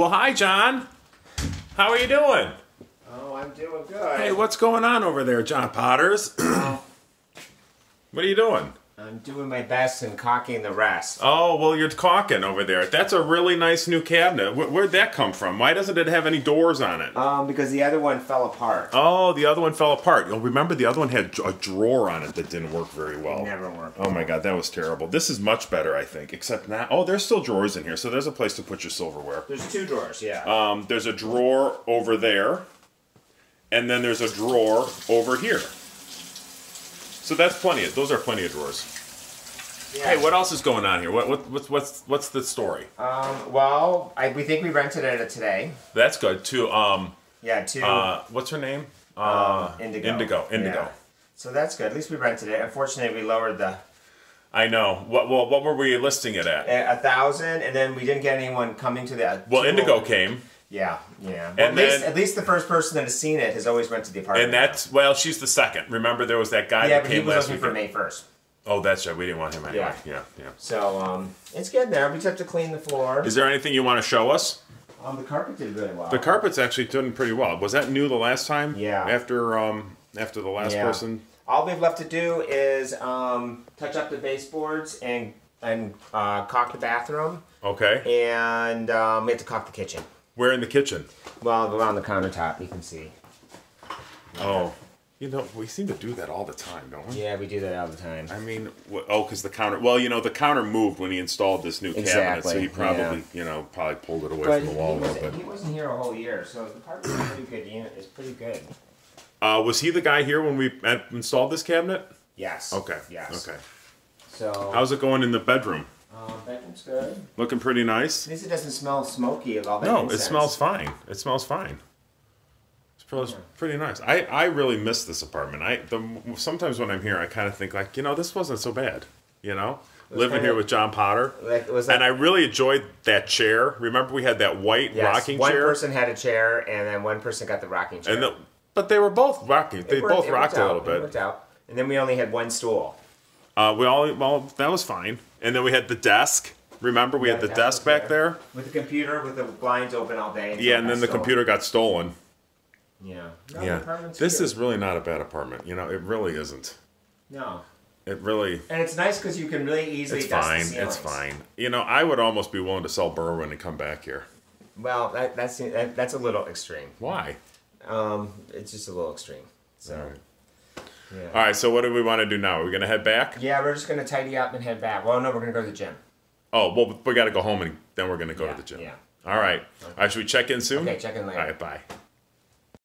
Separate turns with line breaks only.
Well, hi, John. How are you doing?
Oh, I'm doing good.
Hey, what's going on over there, John Potters? what are you doing?
I'm doing my best and cocking the rest.
Oh, well, you're caulking over there. That's a really nice new cabinet. Where, where'd that come from? Why doesn't it have any doors on it?
Um, because the other one fell apart.
Oh, the other one fell apart. You'll remember the other one had a drawer on it that didn't work very well.
Never worked.
Oh my god, that was terrible. This is much better, I think. Except now, oh, there's still drawers in here, so there's a place to put your silverware.
There's two drawers, yeah.
Um, there's a drawer over there, and then there's a drawer over here. So that's plenty. Of, those are plenty of drawers.
yeah.
Hey, what else is going on here? What, what what's what's what's the story?
Um, well, I, we think we rented it today.
That's good too. Um,
Yeah, two.
uh, what's her name? Uh,
Indigo.
Indigo. Indigo.
Yeah. So that's good. At least we rented it. Unfortunately, we lowered the
I know. What well, what were we listing it at?
a thousand, and then we didn't get anyone coming to that.
Well, Indigo came,
Yeah, yeah. Well,
And
at least at least the first person that has seen it has always rented the apartment.
and that's well, she's the second. Remember, there was that guy
yeah,
that
but he
came
was
last
looking
week.
for May first.
Oh, that's right. We didn't want him anyway.
Yeah.
Yeah, yeah.
So um, it's good there. We just have to clean the floor.
Is there anything you want to show us?
Um, the carpet did really well.
The carpet's actually doing pretty well. Was that new the last time?
Yeah.
After um after the last
Yeah.
person.
All we've left to do is um, touch up the baseboards and and uh, caulk the bathroom,
Okay.
and um, we have to caulk the kitchen.
We're in the kitchen.
Well, around the countertop, you can see.
Oh. You know, we seem to do that all the time, don't we?
Yeah, we do that all the time.
I mean, oh, because the counter. Well, you know, the counter moved when he installed this new cabinet, so he probably,
yeah.
you know, probably pulled it away
But
from the wall a little bit.
he wasn't here a whole year, so the carpet's a pretty good unit. It's pretty good.
Uh, was he the guy here when we installed this cabinet?
Yes.
Okay.
Yes.
Okay.
So.
How's it going in the bedroom?
Um, bedroom's good.
Looking pretty nice.
At least it doesn't smell smoky of all that.
No, it smells fine. It smells fine. It's pretty, pretty nice. I, I really miss this apartment. I the sometimes when I'm here, I kind of think like, you know, this wasn't so bad. You know, living
kinda-
here with John Potter,
Like, it was like
and I really enjoyed that chair. Remember, we had that white
yes,
rocking
one
chair, One
person had a chair, and then one person got the rocking chair.
and the, but they were both rocking. They
worked-
both
it
rocked
worked
a
out.
little
It
bit.
worked out. And then we only had one stool.
Uh, we all well, that was fine. And then we had the desk. Remember, we
Yeah,
had the desk back
there.
there.
With the computer, with the blinds open all day. until
Yeah, and then the
stolen.
computer got stolen.
Yeah. No,
Yeah, this
cute.
is really not a bad apartment. You know, it really isn't.
No.
It really.
And it's nice because you can really easily
It's
dust
fine.
ceilings.
It's fine. You know, I would almost be willing to sell Berwyn and come back here.
Well, that, that's that, that's a little extreme.
Why?
Um, it's just a little extreme. So.
All right.
Yeah.
All right. So what do we want to do now? Are we gonna head back?
Yeah, we're just gonna tidy up and head back. Well, no, we're gonna go to the gym.
Oh, well, we got to go home and then we're gonna go
Yeah,
to the gym.
yeah.
All right. All right. Should we check in soon?
Okay, check in later.
All right. Bye.